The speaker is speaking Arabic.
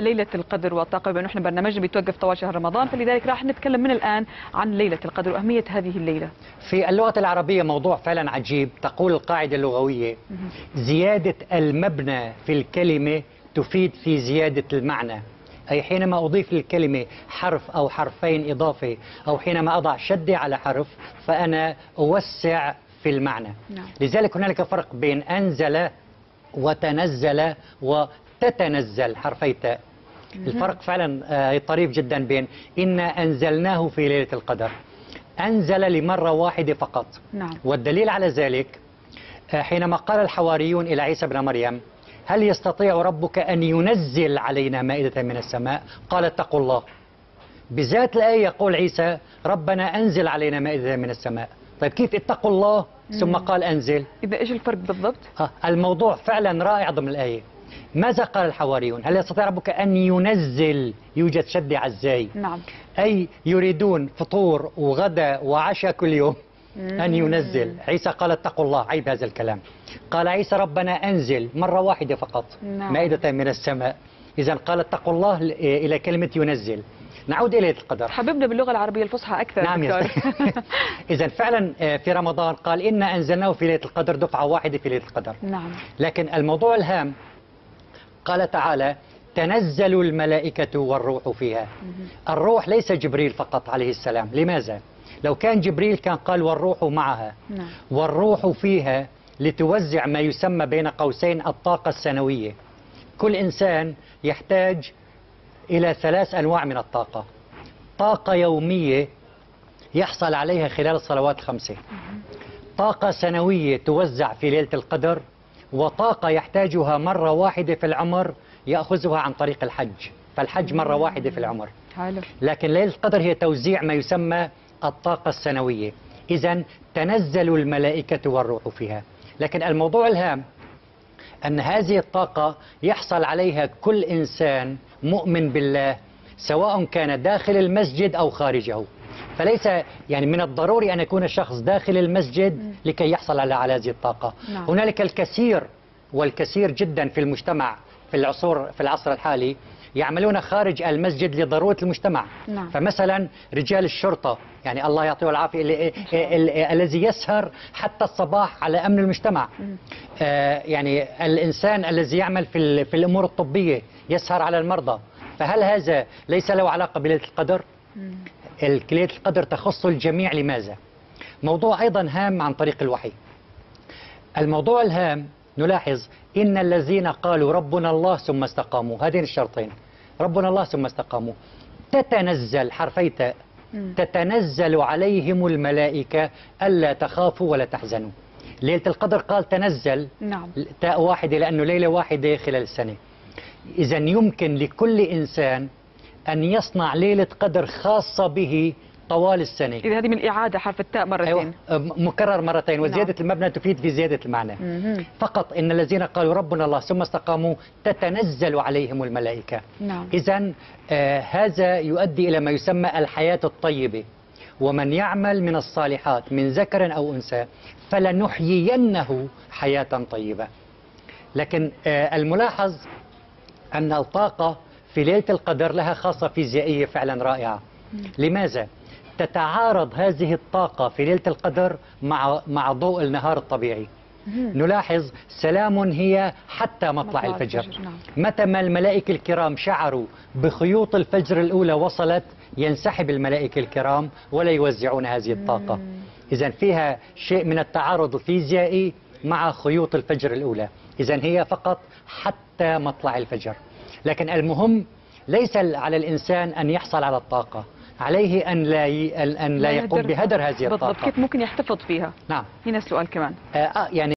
ليلة القدر والطاقة بما نحن برنامجنا بيتوقف طوال شهر رمضان فلذلك راح نتكلم من الآن عن ليلة القدر وأهمية هذه الليلة. في اللغة العربية موضوع فعلا عجيب تقول القاعدة اللغوية زيادة المبنى في الكلمة تفيد في زيادة المعنى. أي حينما أضيف للكلمة حرف أو حرفين إضافة أو حينما أضع شدة على حرف فأنا أوسع في المعنى. نعم. لذلك هنالك فرق بين أنزل وتنزل وتتنزل حرفي تاء. الفرق فعلا آه، طريف جدا بين إنا أنزلناه في ليلة القدر. أنزل لمرة واحدة فقط. نعم. والدليل على ذلك آه، حينما قال الحواريون إلى عيسى بن مريم هل يستطيع ربك أن ينزل علينا مائدة من السماء؟ قال اتقوا الله. بذات الآية يقول عيسى ربنا أنزل علينا مائدة من السماء. طيب كيف اتقوا الله؟ ثم قال أنزل. إذا إيش الفرق بالضبط؟ آه، الموضوع فعلا رائع ضمن الآية. ماذا قال الحواريون؟ هل يستطيع ربك أن ينزل يوجد شدة عزاي نعم. أي يريدون فطور وغدا وعشاء كل يوم أن ينزل. عيسى قال اتقوا الله عيب هذا الكلام. قال عيسى ربنا أنزل مرة واحدة فقط نعم. مائدة من السماء. إذا قال اتقوا الله إلى كلمة ينزل. نعود إلى القدر. حببنا باللغة العربية الفصحى أكثر. نعم. إذا فعلا آه، في رمضان قال إنا أنزلناه في ليلة القدر دفعة واحدة في ليلة القدر. نعم. لكن الموضوع الهام قال تعالى تنزل الملائكة والروح فيها. الروح ليس جبريل فقط عليه السلام. لماذا؟ لو كان جبريل كان قال والروح معها. نعم. والروح فيها لتوزع ما يسمى بين قوسين الطاقة السنوية. كل إنسان يحتاج إلى ثلاث أنواع من الطاقة. طاقة يومية يحصل عليها خلال الصلوات الخمسة. طاقة سنوية توزع في ليلة القدر. وطاقة يحتاجها مرة واحدة في العمر يأخذها عن طريق الحج. فالحج مرة واحدة في العمر. حلو. لكن ليلة القدر هي توزيع ما يسمى الطاقة السنوية. إذا تنزل الملائكة والروح فيها. لكن الموضوع الهام أن هذه الطاقة يحصل عليها كل إنسان مؤمن بالله سواء كان داخل المسجد أو خارجه. فليس يعني من الضروري أن يكون الشخص داخل المسجد لكي يحصل على على هذه الطاقة. نعم. هنالك الكثير والكثير جدا في المجتمع في العصور في العصر الحالي يعملون خارج المسجد لضرورة المجتمع. نعم. فمثلا رجال الشرطة يعني الله يعطيه العافية الذي يسهر حتى الصباح على أمن المجتمع. آه، يعني الإنسان الذي يعمل في, ال- في الأمور الطبية يسهر على المرضى. فهل هذا ليس له علاقة بليلة القدر؟ ال- ليلة القدر تخص الجميع لماذا؟ موضوع أيضا هام عن طريق الوحي. الموضوع الهام نلاحظ إن الذين قالوا ربنا الله ثم استقاموا هذين الشرطين ربنا الله ثم استقاموا تتنزل حرفي تاء تتنزل عليهم الملائكة ألا تخافوا ولا تحزنوا. ليلة القدر قال تنزل نعم. تاء واحدة لأنه ليلة واحدة خلال السنة. إذا يمكن لكل إنسان أن يصنع ليلة قدر خاصة به طوال السنة. إذا هذه من الإعادة حرف التاء مرتين. أيوة مكرر مرتين وزيادة نعم. المبنى تفيد في زيادة المعنى. مهم. فقط إن الذين قالوا ربنا الله ثم استقاموا تتنزل عليهم الملائكة. نعم. إذا آه هذا يؤدي إلى ما يسمى الحياة الطيبة. ومن يعمل من الصالحات من ذكر أو أنثى فلنحيينه حياة طيبة. لكن آه الملاحظ أن الطاقة في ليلة القدر لها خاصة فيزيائية فعلا رائعة. لماذا؟ تتعارض هذه الطاقة في ليلة القدر مع مع ضوء النهار الطبيعي. نلاحظ سلام هي حتى مطلع, الفجر، نعم. متى ما الملائكة الكرام شعروا بخيوط الفجر الأولى وصلت ينسحب الملائكة الكرام ولا يوزعون هذه الطاقة. إذا فيها شيء من التعارض الفيزيائي مع خيوط الفجر الأولى. إذا هي فقط حتى مطلع الفجر. لكن المهم ليس على الإنسان أن يحصل على الطاقة. عليه أن لا ي... أن لا يقوم بهدر هذه بالضبط. الطاقة. كيف ممكن يحتفظ فيها؟ نعم. هنا السؤال كمان. آه آه، يعني